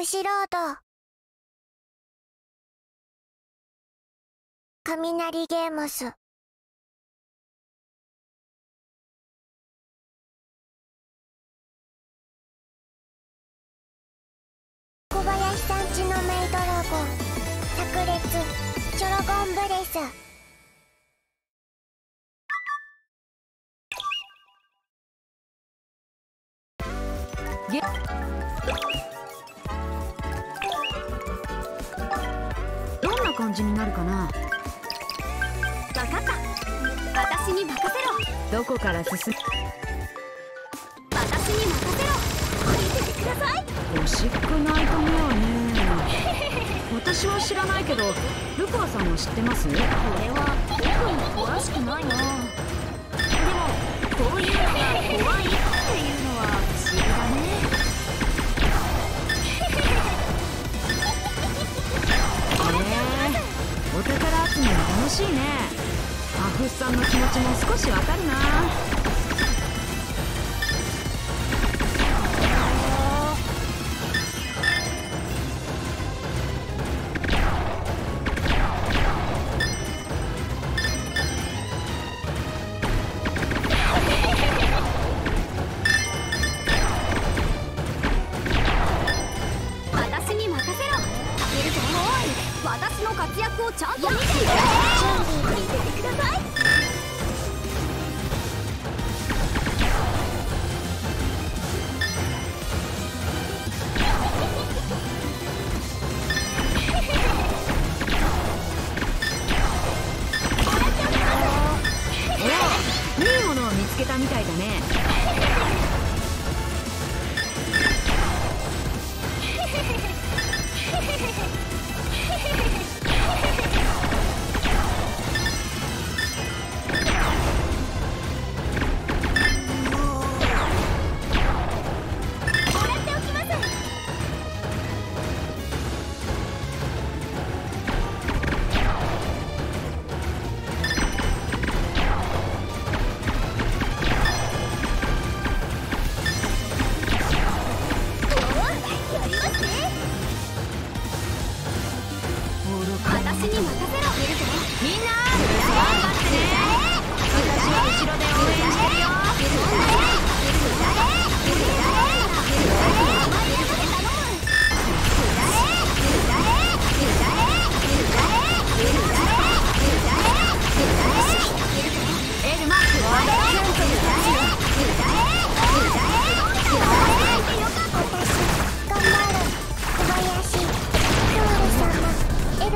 プシロード雷ゲームス。小林さんちのメイドラゴ。ン炸裂。チョロゴンブレスゲど感じになるかな？わかった。私に任せろ。どこから進私に任せろ。見ててください。む欲しくないと思うね。私は知らないけどルカワさんは知ってます？これは特に詳しくないな。でもこういうのが怖いっていうの宝集めは楽しいね。アフスさんの気持ちも少しわかるな。私に任せ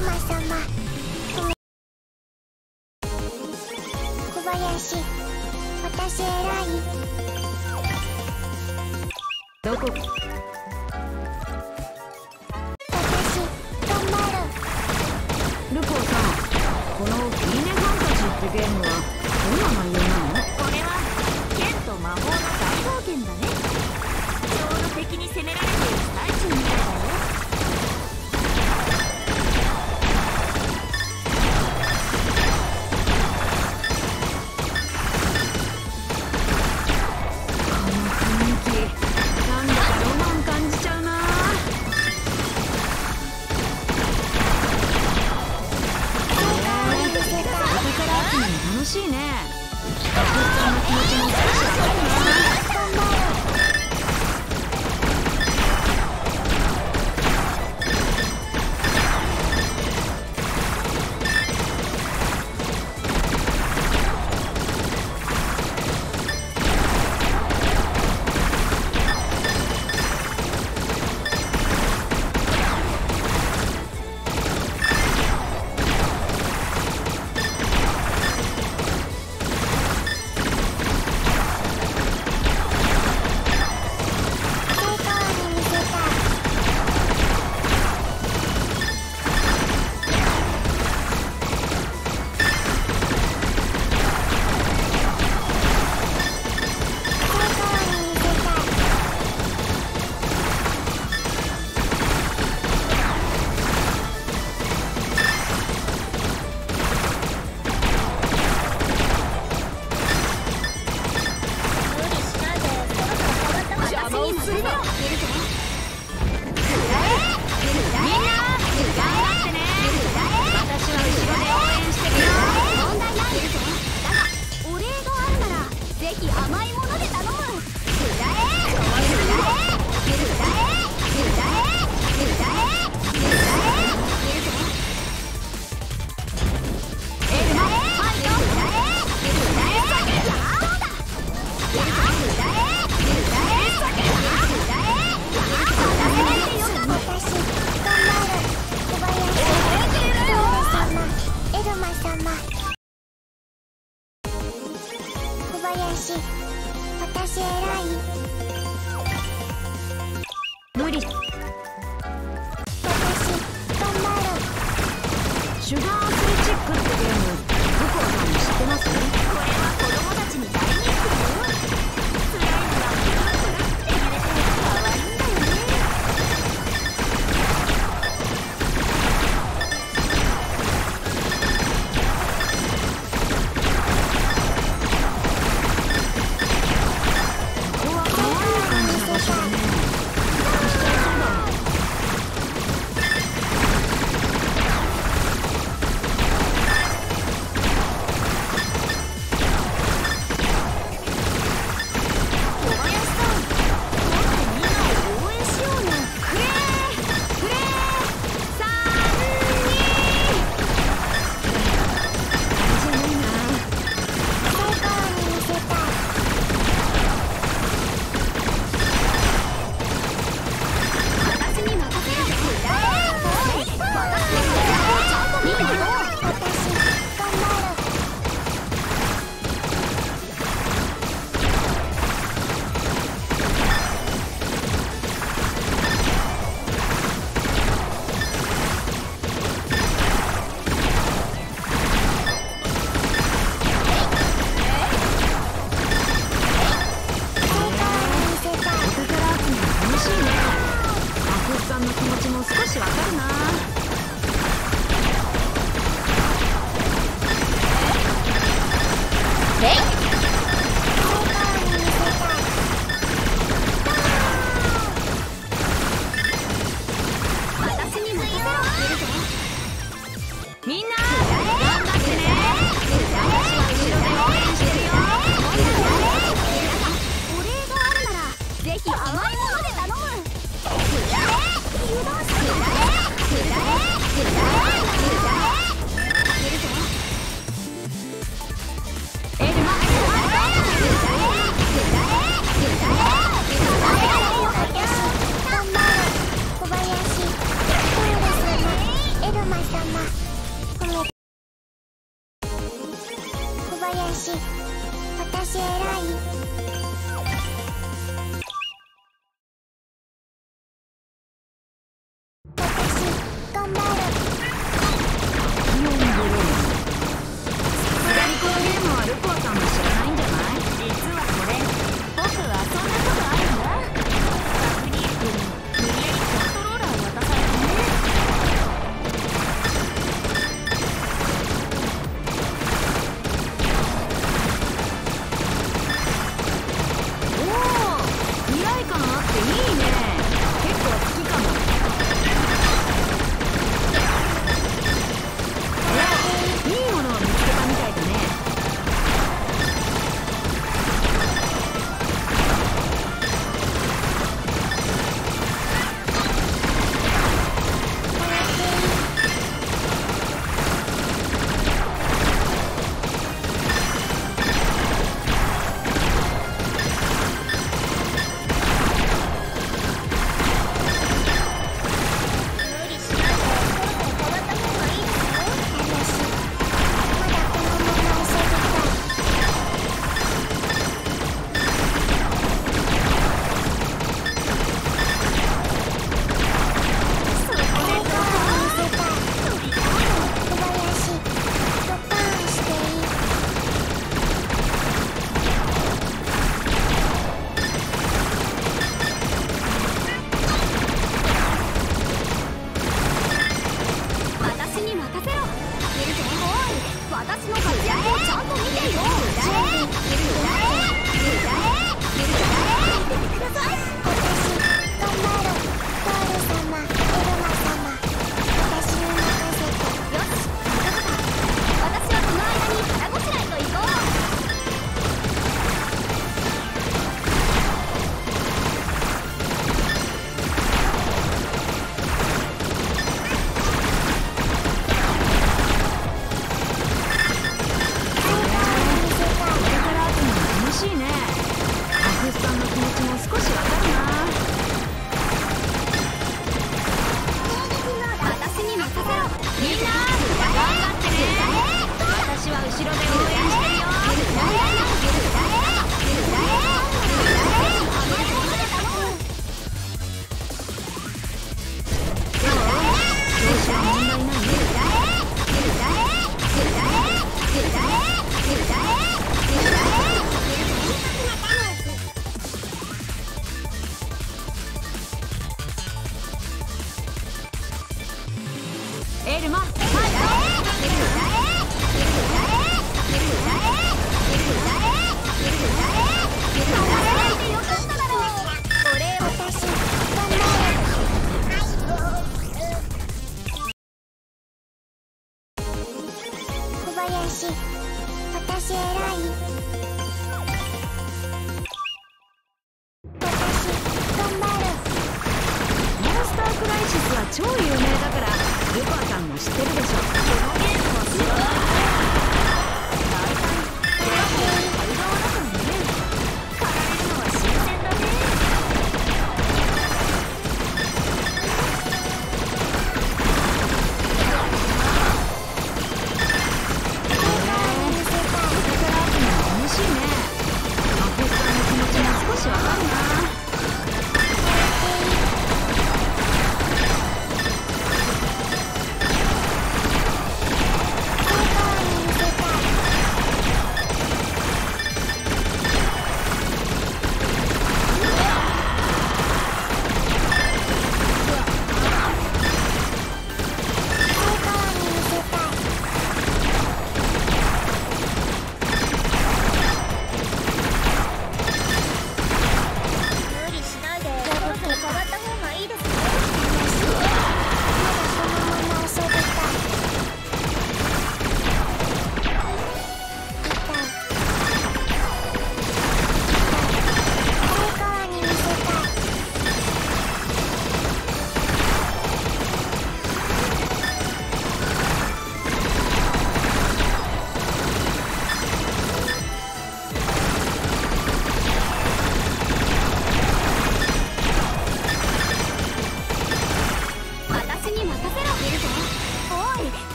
様私頑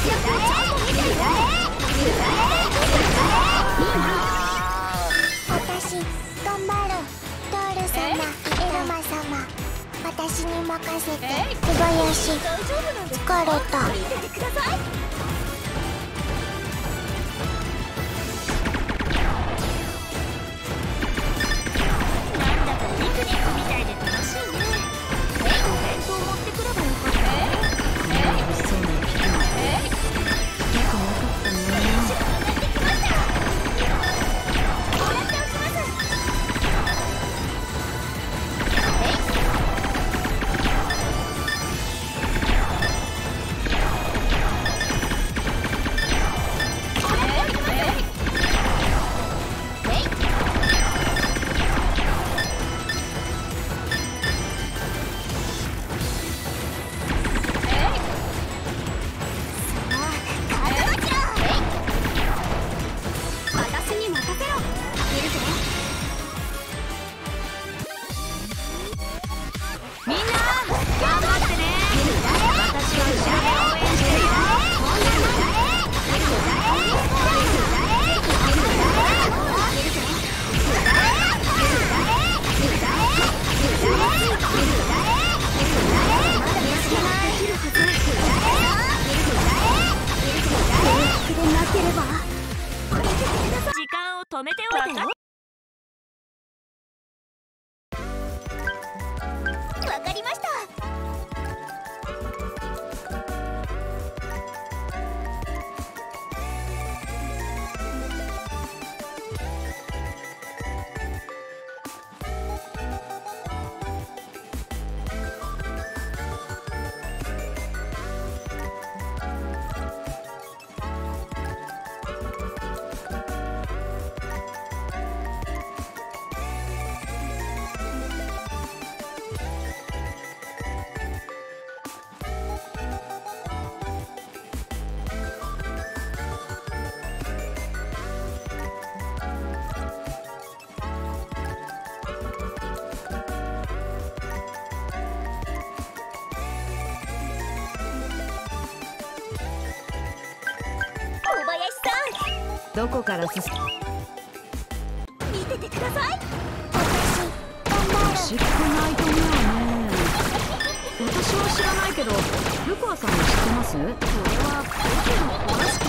私頑張る。ドール様エルマ様私に任せて小林疲れた。どこから進む見ててください。私知ってないと思うね私は知らないけどルカさん知ってます？それは僕の話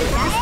That's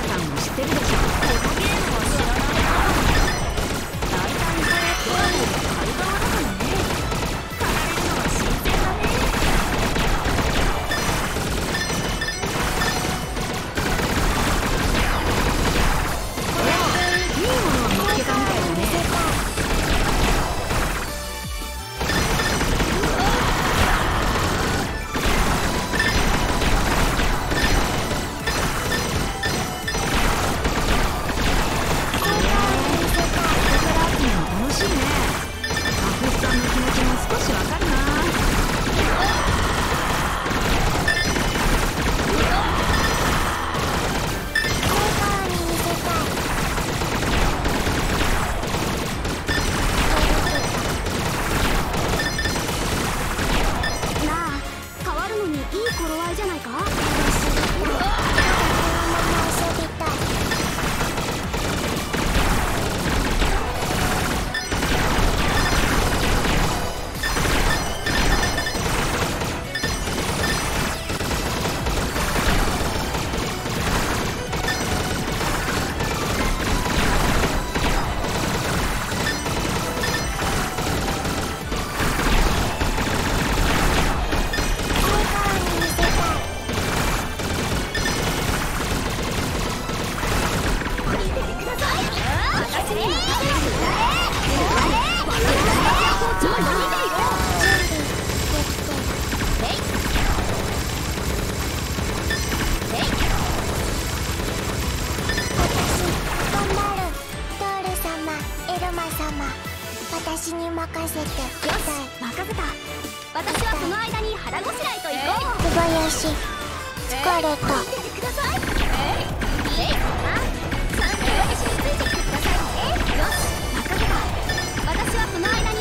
母さんも知ってるでしょはその間に腹ごしらえといこう小林疲れたよし任せた。私はの間に